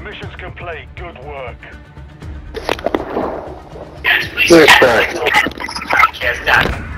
Mission's complete. Good work. Yes, please. Yes, sir. Yes, sir.